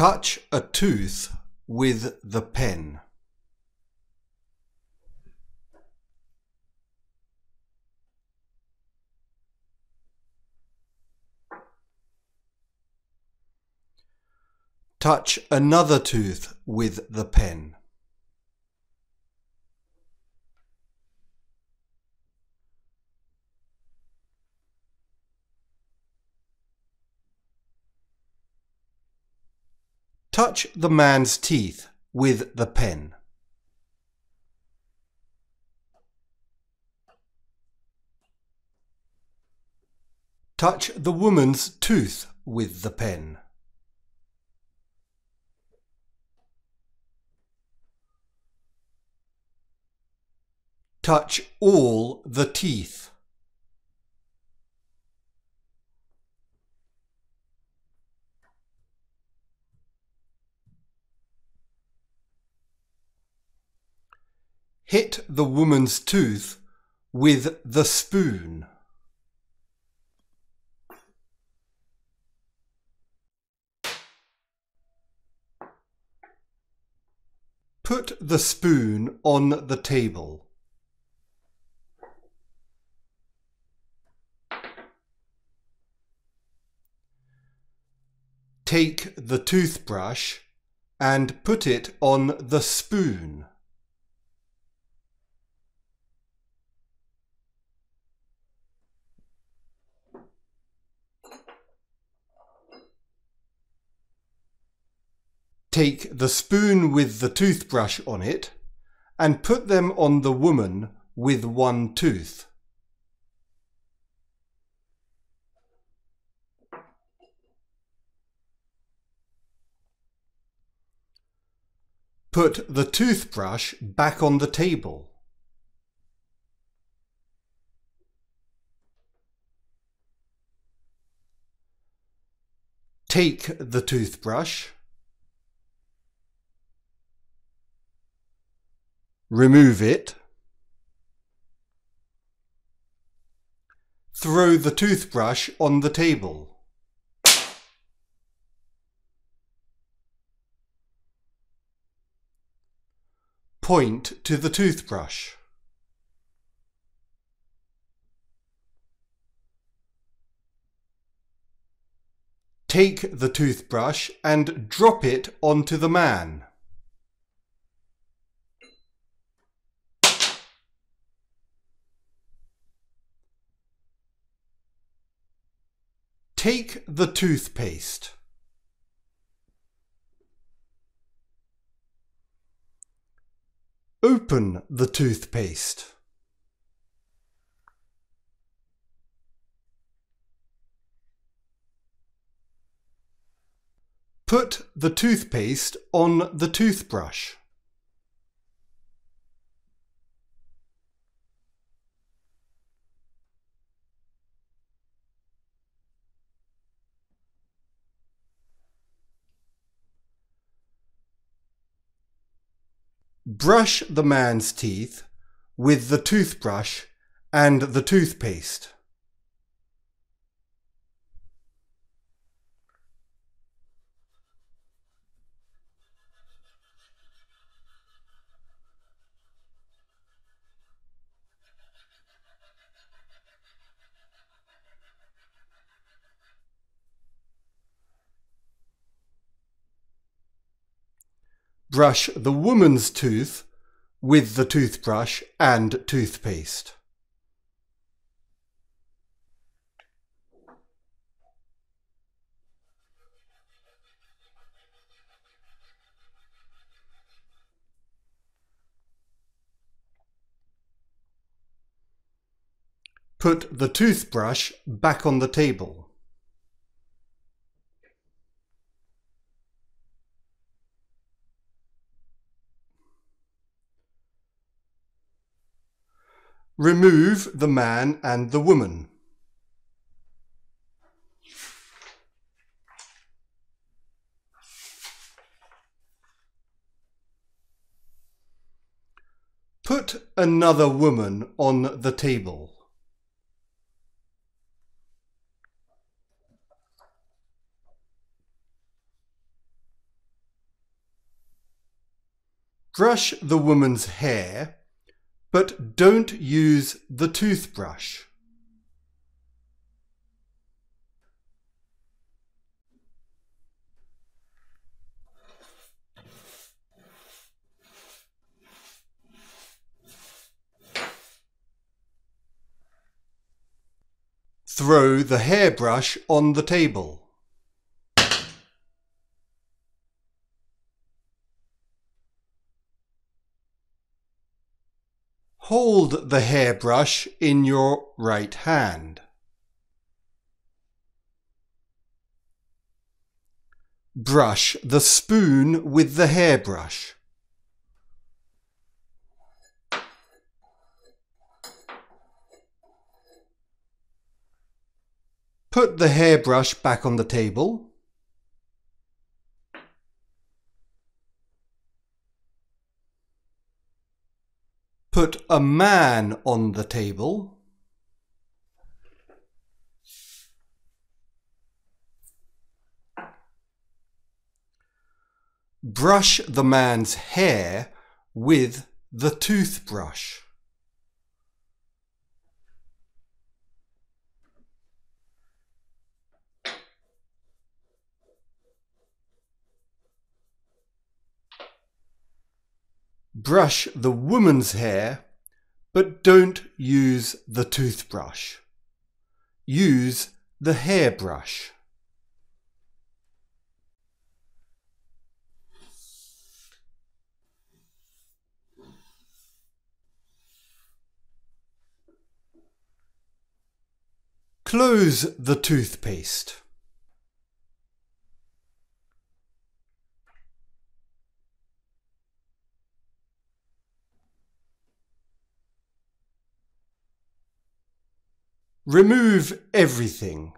Touch a tooth with the pen. Touch another tooth with the pen. Touch the man's teeth with the pen. Touch the woman's tooth with the pen. Touch all the teeth. Hit the woman's tooth with the spoon. Put the spoon on the table. Take the toothbrush and put it on the spoon. Take the spoon with the toothbrush on it and put them on the woman with one tooth. Put the toothbrush back on the table. Take the toothbrush. Remove it. Throw the toothbrush on the table. Point to the toothbrush. Take the toothbrush and drop it onto the man. Take the toothpaste. Open the toothpaste. Put the toothpaste on the toothbrush. Brush the man's teeth with the toothbrush and the toothpaste. Brush the woman's tooth with the toothbrush and toothpaste. Put the toothbrush back on the table. Remove the man and the woman. Put another woman on the table. Brush the woman's hair, but don't use the toothbrush. Throw the hairbrush on the table. Hold the hairbrush in your right hand. Brush the spoon with the hairbrush. Put the hairbrush back on the table. Put a man on the table. Brush the man's hair with the toothbrush. Brush the woman's hair, but don't use the toothbrush. Use the hairbrush. Close the toothpaste. Remove everything.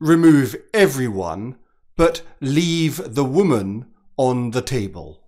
Remove everyone, but leave the woman on the table.